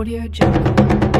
Audio Jungle.